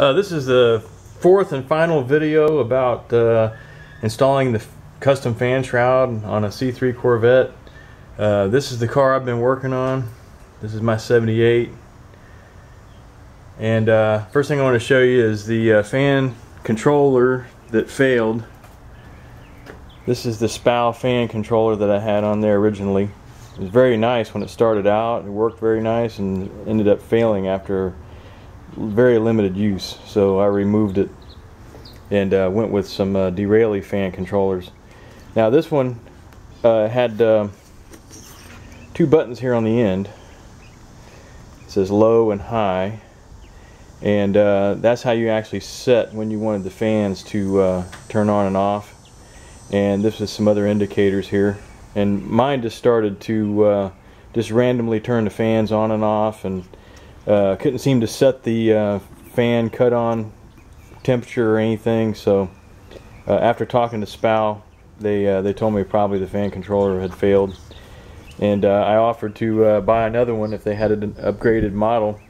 Uh, this is the fourth and final video about uh, installing the custom fan shroud on a C3 Corvette. Uh, this is the car I've been working on. This is my 78. And uh, first thing I want to show you is the uh, fan controller that failed. This is the SPAL fan controller that I had on there originally. It was very nice when it started out. It worked very nice and ended up failing after very limited use. So I removed it and uh, went with some uh, Derale fan controllers. Now this one uh, had uh, two buttons here on the end. It says low and high and uh, that's how you actually set when you wanted the fans to uh, turn on and off and this is some other indicators here and mine just started to uh, just randomly turn the fans on and off and uh, couldn't seem to set the uh, fan cut on temperature or anything so uh, after talking to SPAL they they told me probably the fan controller had failed and I offered to buy another one if they had an upgraded model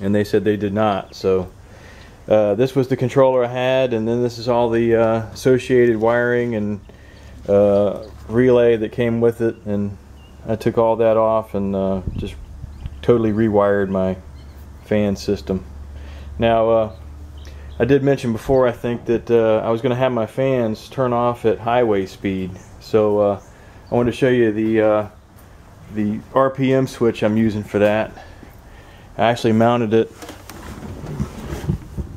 and they said they did not. So uh, this was the controller I had, and then this is all the uh, associated wiring and uh, relay that came with it, and I took all that off and uh, just totally rewired my fan system. Now, uh, I did mention before, I think, that uh, I was going to have my fans turn off at highway speed. So I want to show you the the RPM switch I'm using for that. I actually mounted it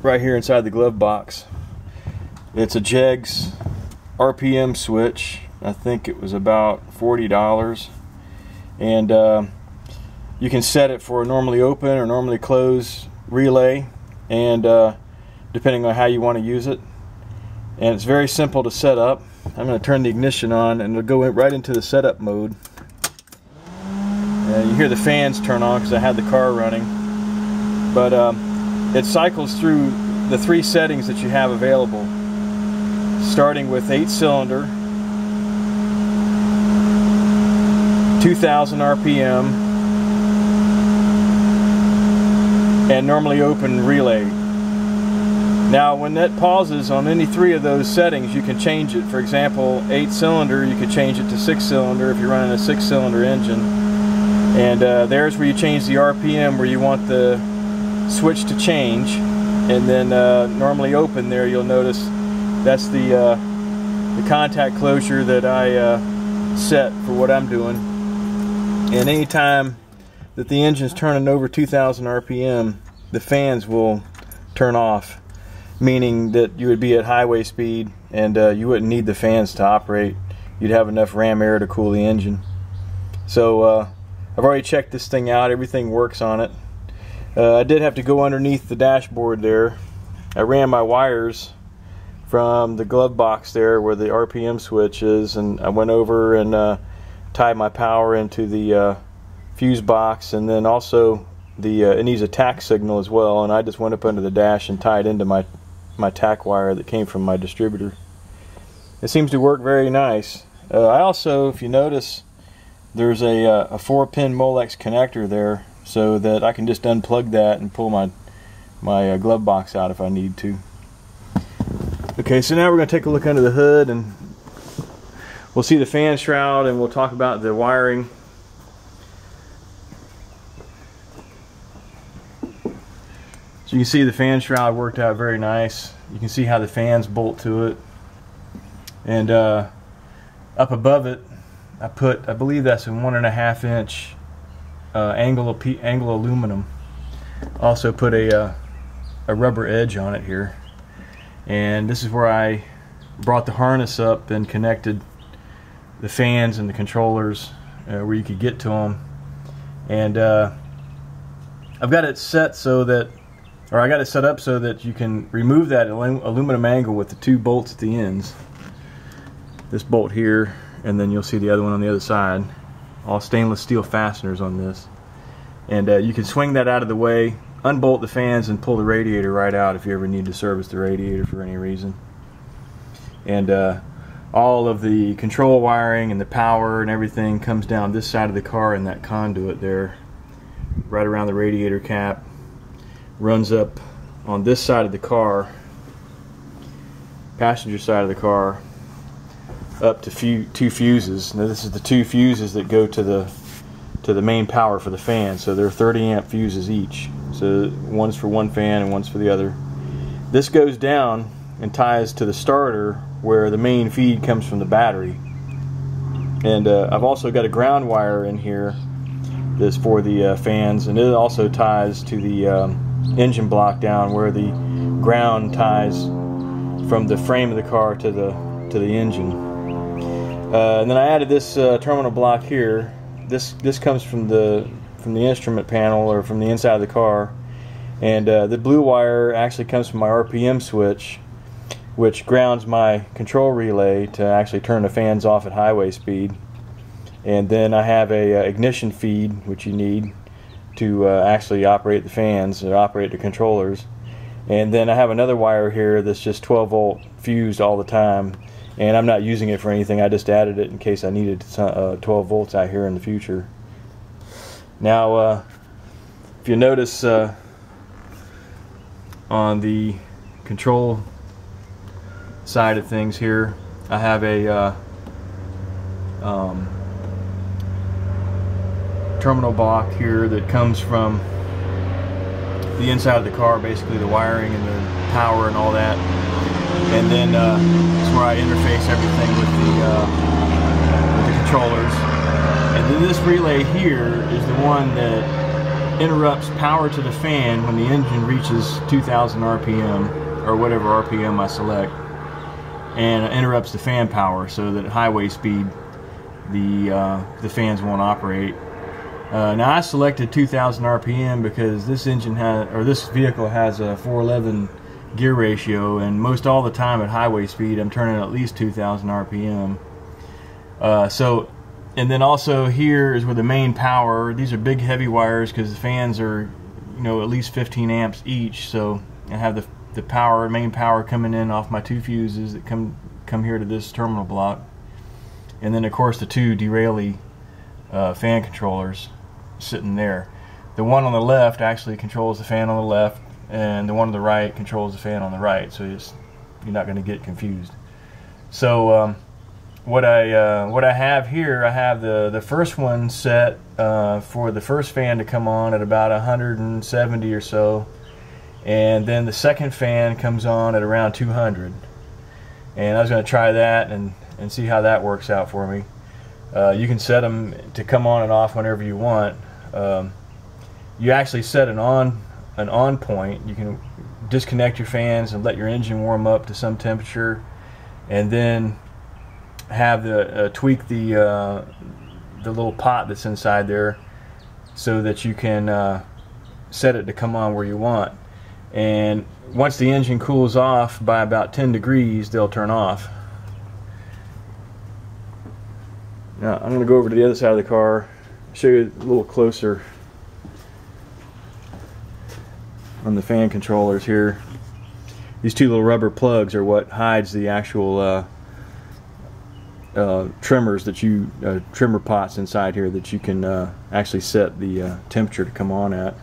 right here inside the glove box. It's a Jegs RPM switch. I think it was about $40 and uh, you can set it for a normally open or normally closed relay and uh, depending on how you want to use it and it's very simple to set up I'm going to turn the ignition on and it'll go right into the setup mode uh, you hear the fans turn on because I had the car running. But um, it cycles through the three settings that you have available. Starting with 8 cylinder, 2000 RPM, and normally open relay. Now when that pauses on any three of those settings you can change it. For example 8 cylinder you could change it to 6 cylinder if you're running a 6 cylinder engine and uh, there's where you change the RPM where you want the switch to change and then uh, normally open there you'll notice that's the uh, the contact closure that I uh, set for what I'm doing and anytime that the engine's turning over 2000 RPM the fans will turn off meaning that you would be at highway speed and uh, you wouldn't need the fans to operate you'd have enough ram air to cool the engine so uh, I've already checked this thing out. Everything works on it. Uh, I did have to go underneath the dashboard there. I ran my wires from the glove box there where the RPM switch is and I went over and uh, tied my power into the uh, fuse box and then also the uh, it needs a tach signal as well and I just went up under the dash and tied into my my tach wire that came from my distributor. It seems to work very nice. Uh, I also, if you notice, there's a, uh, a four pin Molex connector there so that I can just unplug that and pull my my uh, glove box out if I need to. Okay, so now we're going to take a look under the hood and we'll see the fan shroud and we'll talk about the wiring. You can see the fan shroud worked out very nice. You can see how the fans bolt to it. And uh, up above it I put, I believe that's a one and a half inch uh, angle, angle aluminum. Also put a, uh, a rubber edge on it here. And this is where I brought the harness up and connected the fans and the controllers uh, where you could get to them. And uh, I've got it set so that, or I got it set up so that you can remove that aluminum angle with the two bolts at the ends. This bolt here and then you'll see the other one on the other side. All stainless steel fasteners on this. And uh, you can swing that out of the way unbolt the fans and pull the radiator right out if you ever need to service the radiator for any reason. And uh, all of the control wiring and the power and everything comes down this side of the car in that conduit there right around the radiator cap runs up on this side of the car, passenger side of the car, up to few, two fuses. Now this is the two fuses that go to the to the main power for the fan. So they're 30 amp fuses each. So one's for one fan and one's for the other. This goes down and ties to the starter where the main feed comes from the battery. And uh, I've also got a ground wire in here that's for the uh, fans, and it also ties to the um, engine block down where the ground ties from the frame of the car to the to the engine. Uh, and then I added this uh, terminal block here. This this comes from the from the instrument panel or from the inside of the car, and uh, the blue wire actually comes from my RPM switch which grounds my control relay to actually turn the fans off at highway speed. And then I have a, uh, ignition feed, which you need to uh, actually operate the fans or operate the controllers. And then I have another wire here that's just 12 volt fused all the time. And I'm not using it for anything. I just added it in case I needed uh, 12 volts out here in the future. Now, uh, if you notice uh, on the control side of things here, I have a uh, um, terminal block here that comes from the inside of the car, basically the wiring and the power and all that. And then uh, that's where I interface everything with the, uh, with the controllers. And then this relay here is the one that interrupts power to the fan when the engine reaches 2000 RPM or whatever RPM I select and interrupts the fan power so that at highway speed the uh, the fans won't operate. Uh, now I selected 2,000 RPM because this engine has or this vehicle has a 411 gear ratio, and most all the time at highway speed I'm turning at least 2,000 RPM. Uh, so, and then also here is where the main power. These are big heavy wires because the fans are, you know, at least 15 amps each. So I have the the power, main power coming in off my two fuses that come come here to this terminal block, and then of course the two Derale uh, fan controllers sitting there. The one on the left actually controls the fan on the left, and the one on the right controls the fan on the right. So you're not going to get confused. So um, what I uh, what I have here, I have the the first one set uh, for the first fan to come on at about 170 or so and then the second fan comes on at around 200 and I was going to try that and, and see how that works out for me uh, you can set them to come on and off whenever you want. Um, you actually set an on an on point. You can disconnect your fans and let your engine warm up to some temperature and then have the uh, tweak the uh, the little pot that's inside there so that you can uh, set it to come on where you want. And once the engine cools off by about 10 degrees they'll turn off now I'm going to go over to the other side of the car show you a little closer on the fan controllers here. These two little rubber plugs are what hides the actual uh, uh, trimmers that you uh, trimmer pots inside here that you can uh, actually set the uh, temperature to come on at.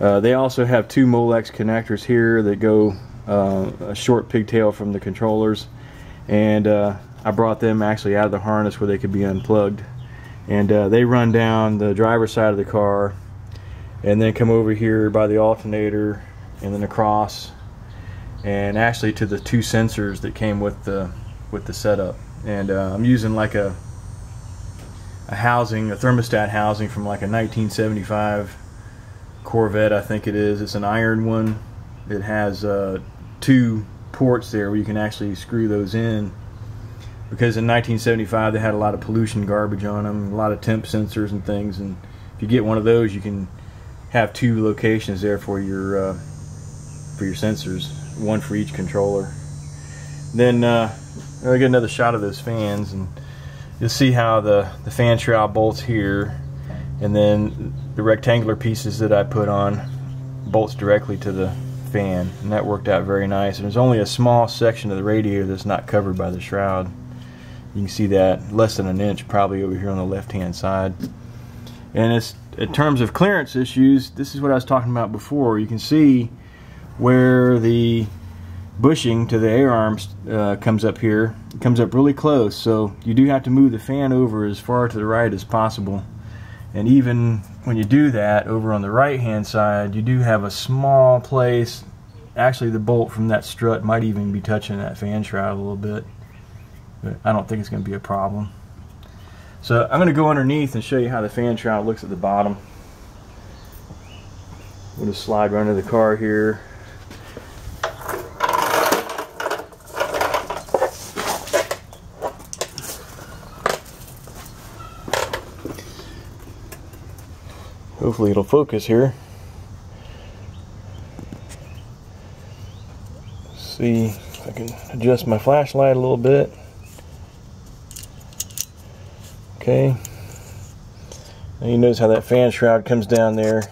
Uh, they also have two Molex connectors here that go a short pigtail from the controllers. And I brought them actually out of the harness where they could be unplugged and uh, they run down the driver's side of the car and then come over here by the alternator and then across and actually to the two sensors that came with the with the setup and uh, I'm using like a a housing a thermostat housing from like a 1975 Corvette, I think it is. It's an iron one. It has uh, two ports there where you can actually screw those in. Because in 1975 they had a lot of pollution garbage on them, a lot of temp sensors and things. And if you get one of those, you can have two locations there for your uh, for your sensors, one for each controller. Then uh, I'll get another shot of those fans, and you'll see how the the fan shroud bolts here and then the rectangular pieces that I put on bolts directly to the fan and that worked out very nice and there's only a small section of the radiator that's not covered by the shroud you can see that less than an inch probably over here on the left hand side. And it's in terms of clearance issues this is what I was talking about before. You can see where the bushing to the A-arms uh, comes up here. It comes up really close so you do have to move the fan over as far to the right as possible. And even when you do that over on the right hand side you do have a small place. Actually the bolt from that strut might even be touching that fan shroud a little bit but I don't think it's going to be a problem so I'm going to go underneath and show you how the fan shroud looks at the bottom we'll just slide right into the car here Hopefully it'll focus here. see if I can adjust my flashlight a little bit. Okay. Now you notice how that fan shroud comes down there.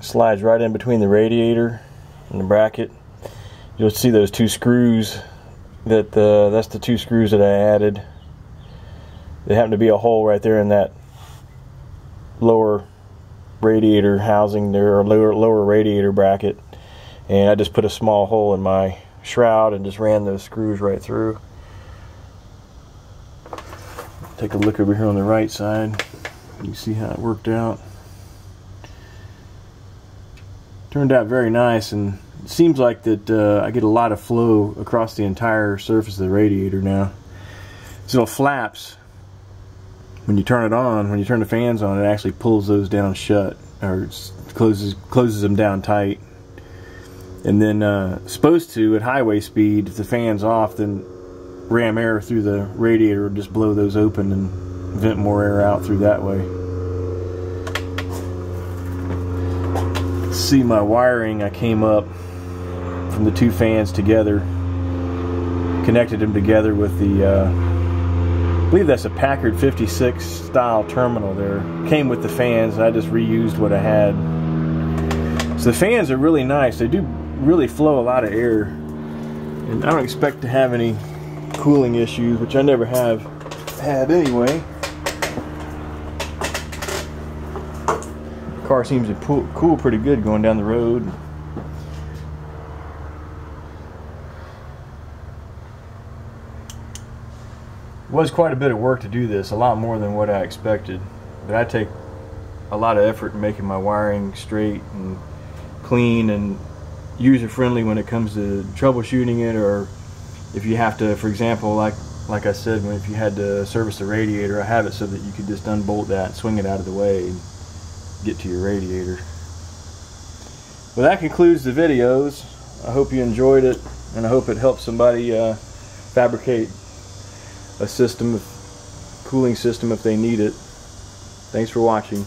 Slides right in between the radiator and the bracket. You'll see those two screws that uh, that's the two screws that I added there happened to be a hole right there in that lower radiator housing there or lower, lower radiator bracket and I just put a small hole in my shroud and just ran those screws right through. Take a look over here on the right side. You see how it worked out. Turned out very nice and it seems like that uh, I get a lot of flow across the entire surface of the radiator now. These little flaps when you turn it on, when you turn the fans on, it actually pulls those down shut or closes closes them down tight. And then uh, supposed to at highway speed, if the fan's off, then ram air through the radiator, just blow those open and vent more air out through that way. See my wiring, I came up from the two fans together, connected them together with the uh, I believe that's a Packard 56 style terminal there. Came with the fans, I just reused what I had. So the fans are really nice. They do really flow a lot of air. And I don't expect to have any cooling issues, which I never have had anyway. Car seems to cool pretty good going down the road. was quite a bit of work to do this, a lot more than what I expected. But I take a lot of effort in making my wiring straight and clean and user friendly when it comes to troubleshooting it or if you have to for example like like I said when if you had to service the radiator I have it so that you could just unbolt that swing it out of the way and get to your radiator well that concludes the videos I hope you enjoyed it and I hope it helps somebody uh, fabricate a system, of cooling system if they need it. Thanks for watching.